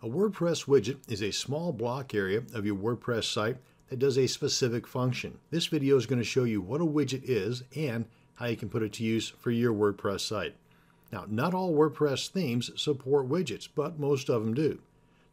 A WordPress widget is a small block area of your WordPress site that does a specific function. This video is going to show you what a widget is and how you can put it to use for your WordPress site. Now, not all WordPress themes support widgets, but most of them do.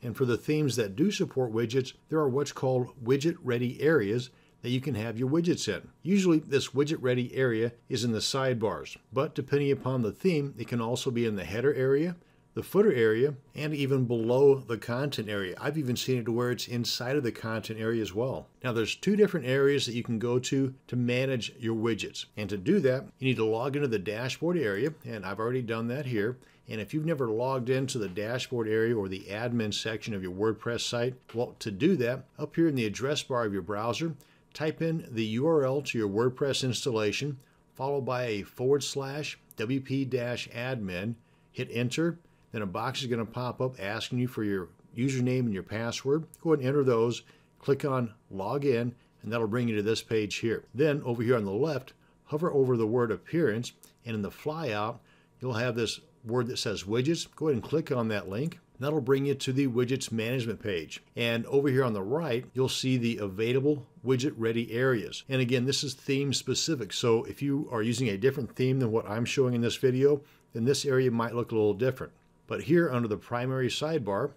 And for the themes that do support widgets, there are what's called widget ready areas that you can have your widgets in. Usually this widget ready area is in the sidebars, but depending upon the theme, it can also be in the header area, the footer area, and even below the content area. I've even seen it where it's inside of the content area as well. Now there's two different areas that you can go to to manage your widgets. And to do that, you need to log into the dashboard area, and I've already done that here. And if you've never logged into the dashboard area or the admin section of your WordPress site, well, to do that, up here in the address bar of your browser, type in the URL to your WordPress installation, followed by a forward slash WP admin, hit enter, then a box is going to pop up asking you for your username and your password. Go ahead and enter those, click on login, and that'll bring you to this page here. Then over here on the left, hover over the word appearance, and in the flyout, you'll have this word that says widgets. Go ahead and click on that link. That'll bring you to the widgets management page. And over here on the right, you'll see the available widget ready areas. And again, this is theme specific. So if you are using a different theme than what I'm showing in this video, then this area might look a little different. But here under the primary sidebar,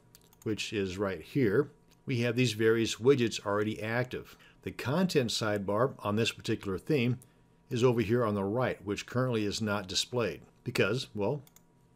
which is right here, we have these various widgets already active. The content sidebar on this particular theme is over here on the right, which currently is not displayed because, well,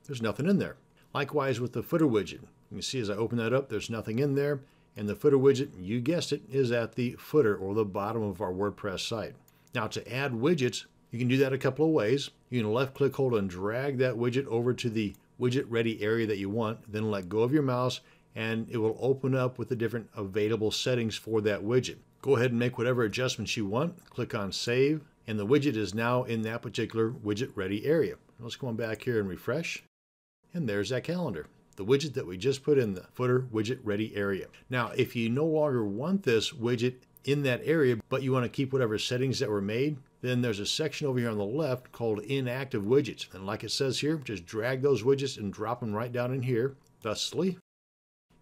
there's nothing in there. Likewise with the footer widget. You can see as I open that up, there's nothing in there. And the footer widget, you guessed it, is at the footer or the bottom of our WordPress site. Now to add widgets, you can do that a couple of ways. You can left click, hold, and drag that widget over to the widget ready area that you want, then let go of your mouse and it will open up with the different available settings for that widget. Go ahead and make whatever adjustments you want, click on save, and the widget is now in that particular widget ready area. Let's go on back here and refresh. And there's that calendar, the widget that we just put in the footer widget ready area. Now, if you no longer want this widget in that area, but you want to keep whatever settings that were made, then there's a section over here on the left called inactive widgets. And like it says here, just drag those widgets and drop them right down in here, thusly.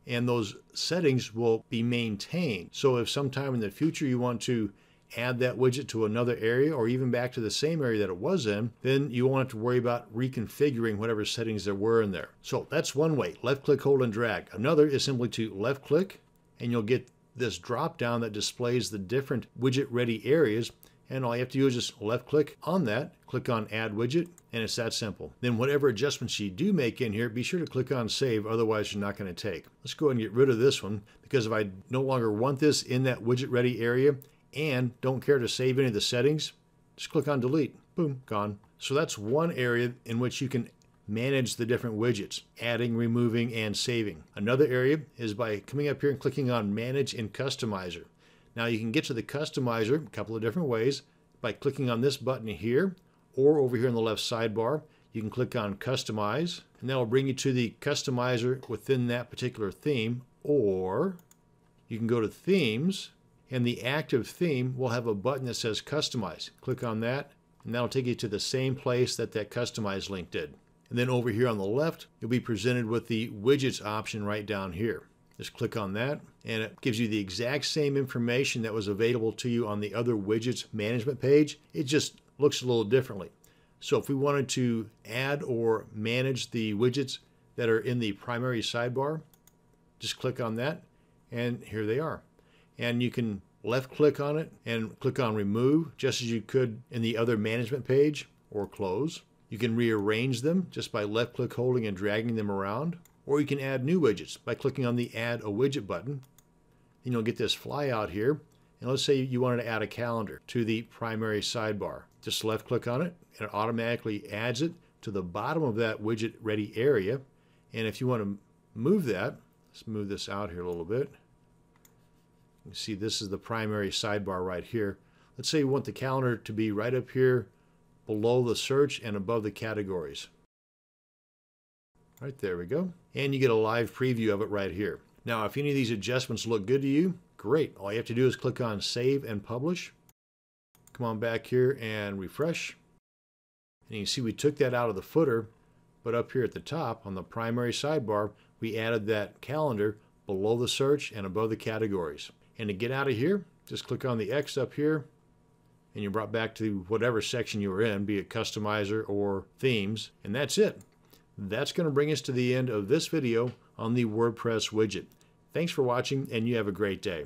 And those settings will be maintained. So if sometime in the future you want to add that widget to another area or even back to the same area that it was in, then you won't have to worry about reconfiguring whatever settings there were in there. So that's one way, left click, hold and drag. Another is simply to left click and you'll get this drop down that displays the different widget ready areas and all you have to do is just left click on that, click on add widget, and it's that simple. Then whatever adjustments you do make in here, be sure to click on save, otherwise you're not going to take. Let's go ahead and get rid of this one because if I no longer want this in that widget ready area, and don't care to save any of the settings, just click on delete. Boom, gone. So that's one area in which you can manage the different widgets, adding, removing, and saving. Another area is by coming up here and clicking on Manage in Customizer. Now you can get to the Customizer a couple of different ways by clicking on this button here, or over here in the left sidebar, you can click on Customize, and that will bring you to the Customizer within that particular theme, or you can go to Themes, and the active theme will have a button that says customize. Click on that and that'll take you to the same place that that customize link did. And then over here on the left, you'll be presented with the widgets option right down here. Just click on that and it gives you the exact same information that was available to you on the other widgets management page. It just looks a little differently. So if we wanted to add or manage the widgets that are in the primary sidebar, just click on that and here they are and you can left click on it and click on remove just as you could in the other management page or close. You can rearrange them just by left click holding and dragging them around or you can add new widgets by clicking on the add a widget button. Then you'll get this flyout here and let's say you wanted to add a calendar to the primary sidebar. Just left click on it and it automatically adds it to the bottom of that widget ready area and if you want to move that, let's move this out here a little bit. You see this is the primary sidebar right here. Let's say you want the calendar to be right up here below the search and above the categories. Right there we go. And you get a live preview of it right here. Now if any of these adjustments look good to you, great. All you have to do is click on save and publish. Come on back here and refresh. And you see we took that out of the footer, but up here at the top on the primary sidebar, we added that calendar below the search and above the categories. And to get out of here, just click on the X up here and you're brought back to whatever section you were in, be it customizer or themes, and that's it. That's going to bring us to the end of this video on the WordPress widget. Thanks for watching and you have a great day.